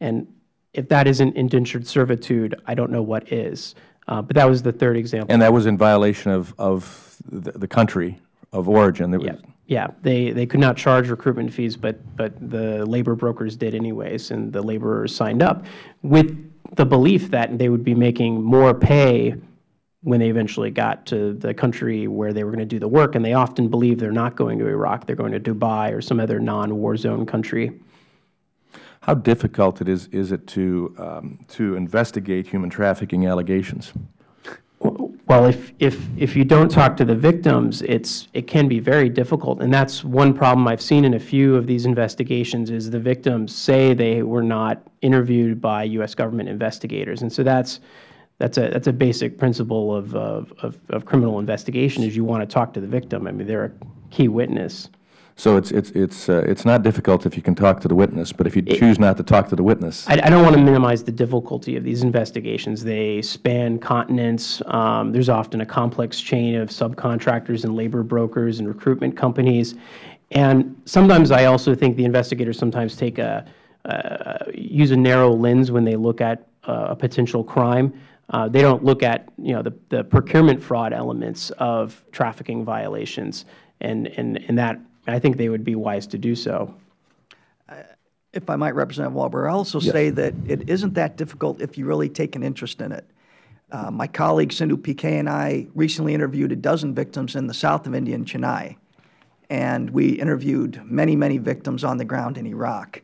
And if that isn't indentured servitude, I don't know what is. Uh, But that was the third example. And that was in violation of, of the, the country of origin. Was- Yeah, they, they could not charge recruitment fees, but, but the labor brokers did anyways, and the laborers signed up with the belief that they would be making more pay when they eventually got to the country where they were going to do the work. And they often believe they're not going to Iraq, they're going to Dubai or some other non-war zone country. How difficult it is, is it to, um, to investigate human trafficking allegations? Well, if, if, if you don't talk to the victims, it's, it can be very difficult. And that's one problem I've seen in a few of these investigations is the victims say they were not interviewed by U.S. government investigators. And so that's, that's a, that's a basic principle of, of, of, of criminal investigation is you want to talk to the victim. I mean, they're a key witness. So it's, it's, it's, uh, it's not difficult if you can talk to the witness, but if you choose not to talk to the witness, I, I don't want to minimize the difficulty of these investigations. They span continents. Um, there's often a complex chain of subcontractors and labor brokers and recruitment companies. And sometimes I also think the investigators sometimes take a, uh, use a narrow lens when they look at uh, a potential crime. Uh, they don't look at, you know, the, the procurement fraud elements of trafficking violations. And, and, and that, I think they would be wise to do so. If I might, Representative Walberg, I'll also say that it isn't that difficult if you really take an interest in it. Uh, my colleague Sindhu PK and I recently interviewed a dozen victims in the south of India in Chennai, and we interviewed many, many victims on the ground in Iraq.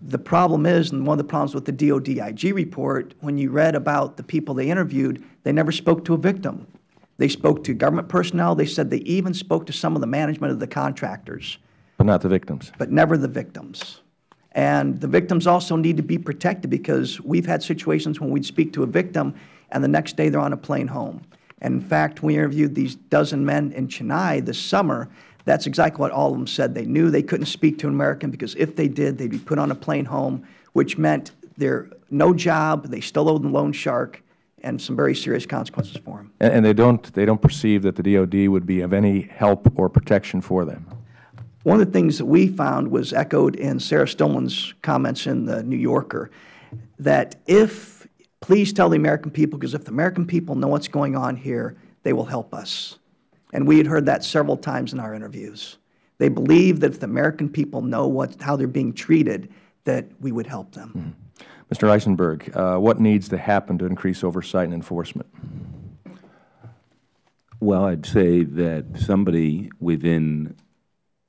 The problem is, and one of the problems with the DOD IG report, when you read about the people they interviewed, they never spoke to a victim. They spoke to government personnel. They said they even spoke to some of the management of the contractors, but not the victims. but never the victims. And the victims also need to be protected because we've had situations when we'd speak to a victim and the next day they're on a plane home. And in fact, we interviewed these dozen men in Chennai this summer. That's exactly what all of them said. They knew they couldn't speak to an American because if they did, they'd be put on a plane home, which meant they're no job, they still owed the loan shark, and some very serious consequences for them. And, and they don't, they don't perceive that the DOD would be of any help or protection for them. One of the things that we found was echoed in Sarah Stillman's comments in the New Yorker, that if, please tell the American people, because if the American people know what's going on here, they will help us. And we had heard that several times in our interviews. They believe that if the American people know what, how they're being treated, that we would help them. Mm-hmm. Mr. Isenberg, uh, what needs to happen to increase oversight and enforcement? Well, I'd say that somebody within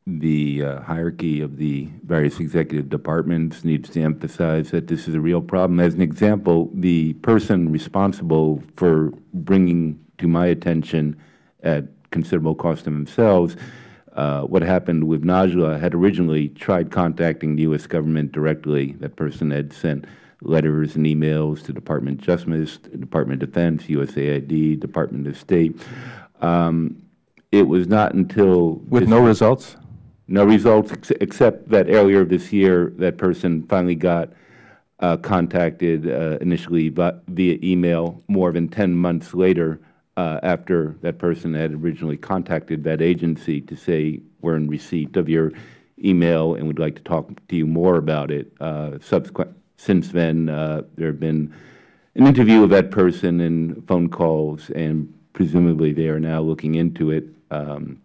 the uh, hierarchy of the various executive departments needs to emphasize that this is a real problem. As an example, the person responsible for bringing to my attention at considerable cost to themselves uh, what happened with Najlaa had originally tried contacting the U.S. government directly. That person had sent letters and emails to Department of Justice, Department of Defense, USAID, Department of State. Um, it was not until With no results? no results, ex- except that earlier this year, that person finally got uh, contacted uh, initially vi- via email more than 10 months later uh, after that person had originally contacted that agency to say, we're in receipt of your email and would like to talk to you more about it. Uh, Subsequent, since then, uh, there have been an interview of that person and phone calls, and presumably they are now looking into it. Um,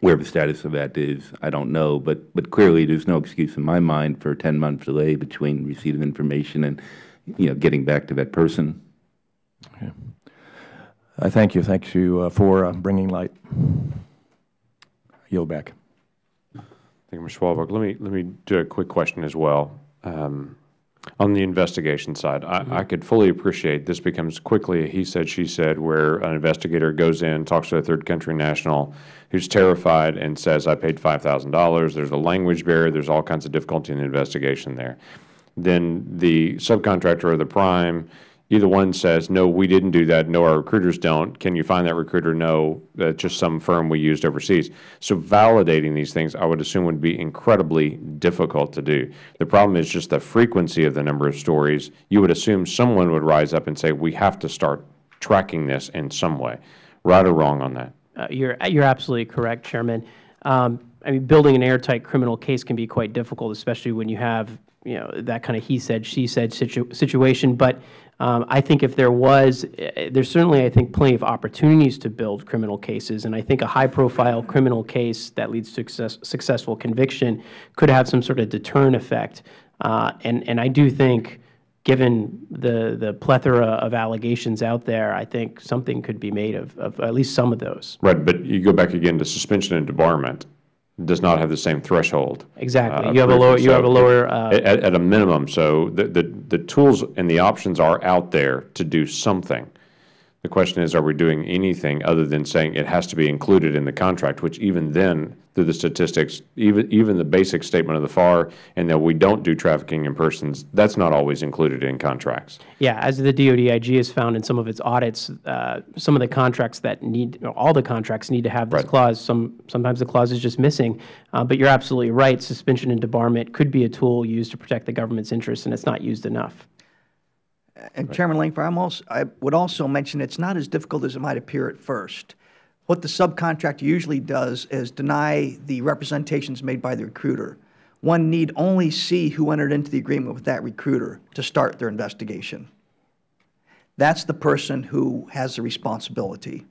where the status of that is, I don't know, but, but clearly there's no excuse in my mind for a 10-month delay between receipt of information and, you know, getting back to that person. Okay. I thank you. Thank you uh, for uh, bringing light. Yield back. Thank you, Mr. Walberg. Let me, let me do a quick question as well. Um, On the investigation side, I, mm-hmm. I could fully appreciate this becomes quickly a he said, she said, where an investigator goes in, talks to a third country national who's terrified and says, I paid $5,000. There's a language barrier. There's all kinds of difficulty in the investigation there. Then the subcontractor or the prime, either one says, no, we didn't do that. No, our recruiters don't. Can you find that recruiter? No, that's just some firm we used overseas. So validating these things, I would assume would be incredibly difficult to do. The problem is just the frequency of the number of stories. You would assume someone would rise up and say, we have to start tracking this in some way. Right or wrong on that? Uh, You're, you're absolutely correct, Chairman. Um, I mean, building an airtight criminal case can be quite difficult, especially when you have, you know, that kind of he said, she said situ- situation. But um, I think if there was, eh, there's certainly, I think, plenty of opportunities to build criminal cases. And I think a high-profile criminal case that leads to success, successful conviction could have some sort of deterrent effect. Uh, and, and I do think given the, the plethora of allegations out there, I think something could be made of, of at least some of those. Right, but you go back again to suspension and debarment does not have the same threshold. Exactly. uh, You have a lower- you have a lower, uh, At, at a minimum, so the, the, the tools and the options are out there to do something. The question is, are we doing anything other than saying it has to be included in the contract, which even then, through the statistics, even, even the basic statement of the FAR, and that we don't do trafficking in persons, that's not always included in contracts. Yeah, as the DODIG has found in some of its audits, uh, some of the contracts that need, all the contracts need to have this Right. clause. Some, sometimes the clause is just missing. Uh, But you're absolutely right, suspension and debarment could be a tool used to protect the government's interests, and it's not used enough. And Chairman Lankford, I'm also, I would also mention it's not as difficult as it might appear at first. What the subcontractor usually does is deny the representations made by the recruiter. One need only see who entered into the agreement with that recruiter to start their investigation. That's the person who has the responsibility.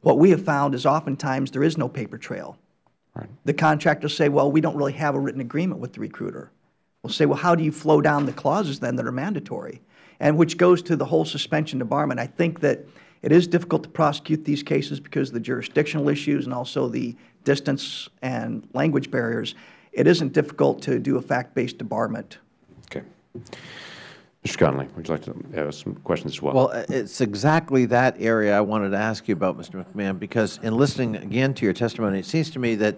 What we have found is oftentimes there is no paper trail. The contractors say, well, we don't really have a written agreement with the recruiter. We'll say, well, how do you flow down the clauses then that are mandatory? And which goes to the whole suspension debarment. I think that it is difficult to prosecute these cases because of the jurisdictional issues and also the distance and language barriers. It isn't difficult to do a fact-based debarment. Okay. Mr. Connolly, would you like to have some questions as well? Well, it's exactly that area I wanted to ask you about, Mr. McMahon, because in listening again to your testimony, it seems to me that,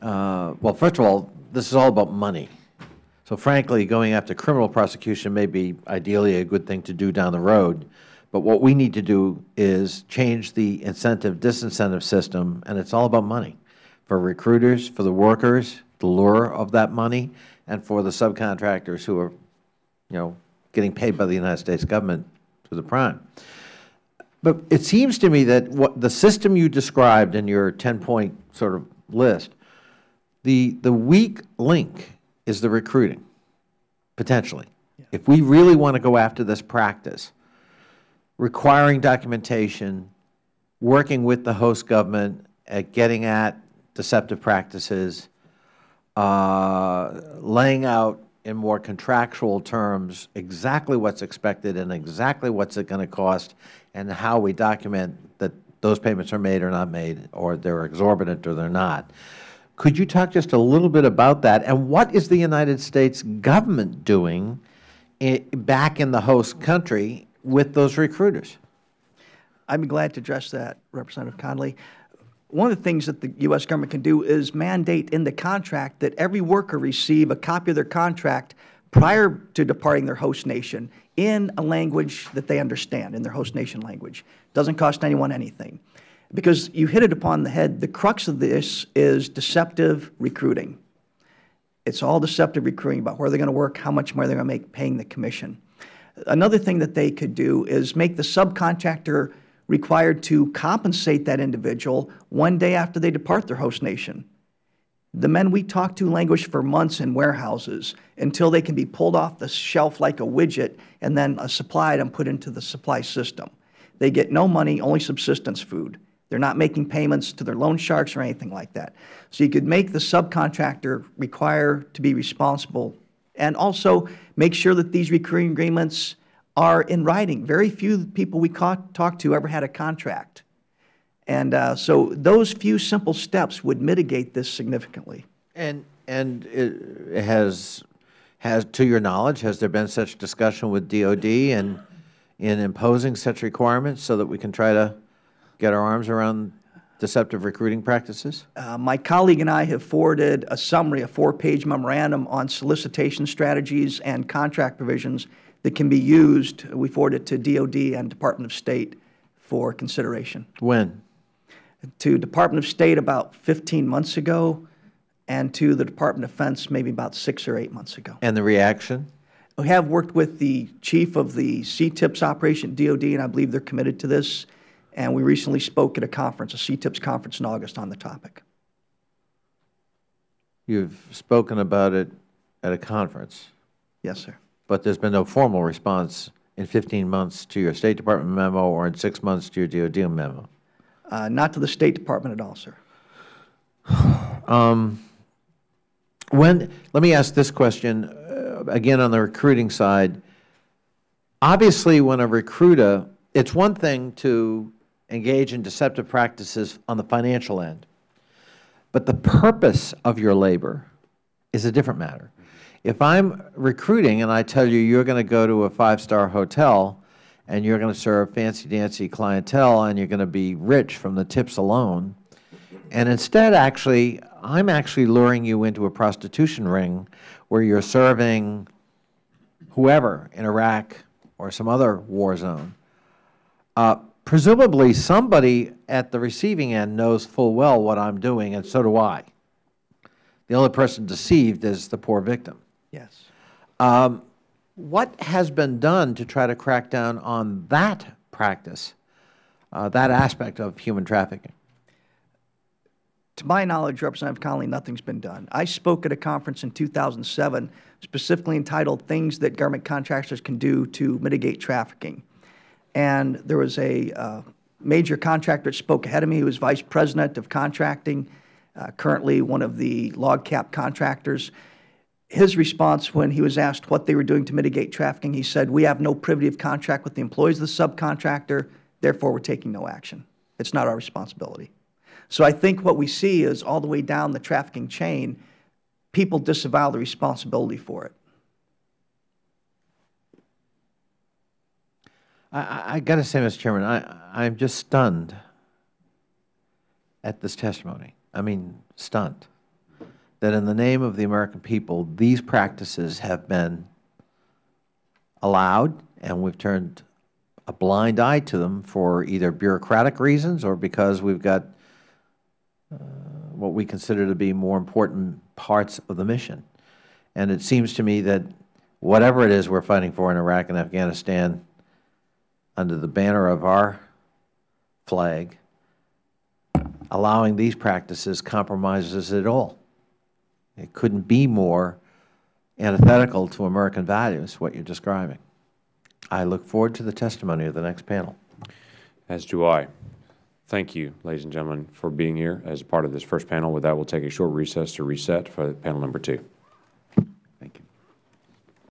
uh, well, first of all, this is all about money. So frankly, going after criminal prosecution may be ideally a good thing to do down the road, but what we need to do is change the incentive-disincentive system, and it's all about money, for recruiters, for the workers, the lure of that money, and for the subcontractors who are you know, getting paid by the United States government through the prime. But it seems to me that what, the system you described in your 10-point sort of list, the, the weak link is the recruiting, potentially. If we really want to go after this practice, requiring documentation, working with the host government at getting at deceptive practices, uh, laying out in more contractual terms exactly what's expected and exactly what's it going to cost and how we document that those payments are made or not made, or they're exorbitant or they're not. Could you talk just a little bit about that? And what is the United States government doing back in the host country with those recruiters? I'd be glad to address that, Representative Connolly. One of the things that the U.S. government can do is mandate in the contract that every worker receive a copy of their contract prior to departing their host nation in a language that they understand, in their host nation language. Doesn't cost anyone anything. Because you hit it upon the head, the crux of this is deceptive recruiting. It's all deceptive recruiting about where they're going to work, how much more they're going to make paying the commission. Another thing that they could do is make the subcontractor required to compensate that individual one day after they depart their host nation. The men we talk to languish for months in warehouses until they can be pulled off the shelf like a widget and then supplied and put into the supply system. They get no money, only subsistence food. They're not making payments to their loan sharks or anything like that. So you could make the subcontractor require to be responsible and also make sure that these recurring agreements are in writing. Very few people we talked to ever had a contract. And uh, so those few simple steps would mitigate this significantly. And, and it has, has, to your knowledge, has there been such discussion with DOD and in imposing such requirements so that we can try to get our arms around deceptive recruiting practices? Uh, my colleague and I have forwarded a summary, a four-page memorandum on solicitation strategies and contract provisions that can be used. We forwarded to DOD and Department of State for consideration. When? To Department of State about 15 months ago, and to the Department of Defense maybe about six or eight months ago. And the reaction? We have worked with the chief of the CTIPS operation at DOD, and I believe they're committed to this. And we recently spoke at a conference, a CTIPS conference in August on the topic. You've spoken about it at a conference, Yes, sir. but there's been no formal response in 15 months to your State Department memo or in six months to your DOD memo. Uh, Not to the State Department at all, sir. When, let me ask this question, uh, again on the recruiting side. obviously, when a recruiter, it's one thing to engage in deceptive practices on the financial end, but the purpose of your labor is a different matter. If I'm recruiting and I tell you you're going to go to a five-star hotel and you're going to serve fancy-dancy clientele and you're going to be rich from the tips alone, and instead, actually, I'm actually luring you into a prostitution ring where you're serving whoever in Iraq or some other war zone, uh, presumably somebody at the receiving end knows full well what I'm doing, and so do I. The only person deceived is the poor victim. Yes. Um, what has been done to try to crack down on that practice, uh, that aspect of human trafficking? To my knowledge, Representative Connolly, nothing's been done. I spoke at a conference in 2007 specifically entitled Things That Government Contractors Can Do to Mitigate Trafficking. And there was a uh, major contractor that spoke ahead of me who was Vice President of Contracting, uh, currently one of the LOGCAP contractors. His response when he was asked what they were doing to mitigate trafficking, he said, we have no privity of contract with the employees of the subcontractor, therefore we're taking no action. It's not our responsibility. So I think what we see is all the way down the trafficking chain, people disavow the responsibility for it. I, I, got to say, Mr. Chairman, I, I'm just stunned at this testimony. I mean, stunned that in the name of the American people, these practices have been allowed, and we've turned a blind eye to them for either bureaucratic reasons or because we've got uh, what we consider to be more important parts of the mission. And it seems to me that whatever it is we're fighting for in Iraq and Afghanistan, under the banner of our flag, allowing these practices compromises it all. It couldn't be more antithetical to American values, what you're describing. I look forward to the testimony of the next panel. As do I. Thank you, ladies and gentlemen, for being here as part of this first panel. With that, we'll take a short recess to reset for panel number two.